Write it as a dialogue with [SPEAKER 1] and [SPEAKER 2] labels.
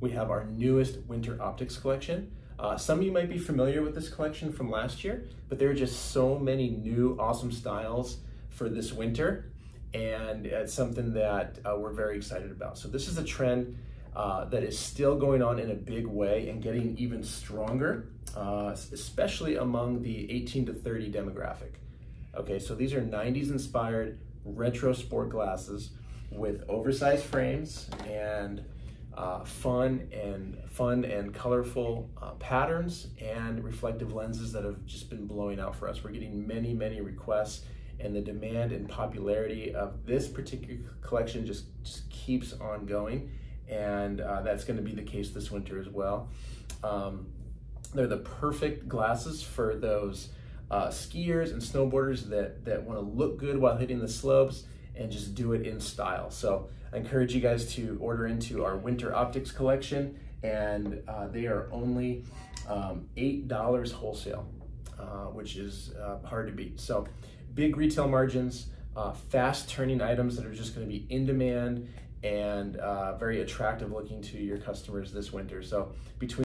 [SPEAKER 1] we have our newest winter Optix collection. Uh, some of you might be familiar with this collection from last year, but there are just so many new awesome styles for this winter, and it's something that uh, we're very excited about. So this is a trend uh, that is still going on in a big way and getting even stronger, uh, especially among the 18 to 30 demographic. Okay, so these are 90s inspired retro sport glasses with oversized frames and uh, fun and fun and colorful uh, patterns and reflective lenses that have just been blowing out for us. We're getting many, many requests and the demand and popularity of this particular collection just, just keeps on going. And uh, that's gonna be the case this winter as well. Um, they're the perfect glasses for those uh, skiers and snowboarders that, that wanna look good while hitting the slopes and just do it in style. So I encourage you guys to order into our winter Optix collection and uh, they are only um, $8 wholesale, uh, which is uh, hard to beat. So big retail margins, uh, fast turning items that are just gonna be in demand and uh, very attractive looking to your customers this winter. So between